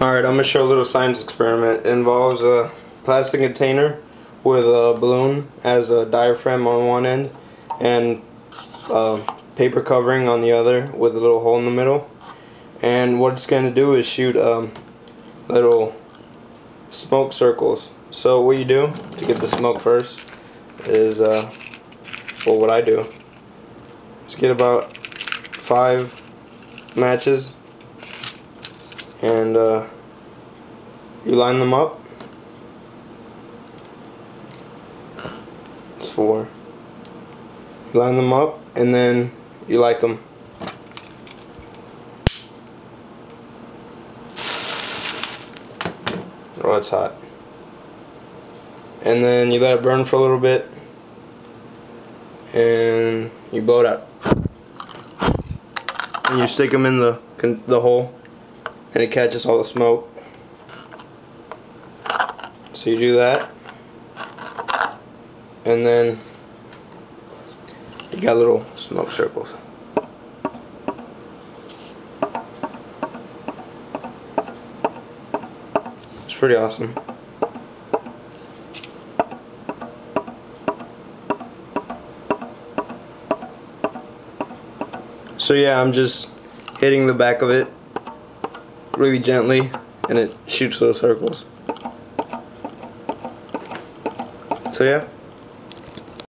Alright, I'm going to show a little science experiment. It involves a plastic container with a balloon as a diaphragm on one end and paper covering on the other with a little hole in the middle. And what it's going to do is shoot um, little smoke circles. So what you do to get the smoke first is, uh, well what I do, is get about five matches and uh, you line them up. It's four. You line them up and then you light them. Oh, it's hot. And then you let it burn for a little bit and you blow it out. And you stick them in the the hole and it catches all the smoke. So you do that and then you got little smoke circles. It's pretty awesome. So yeah, I'm just hitting the back of it really gently and it shoots little circles. So yeah.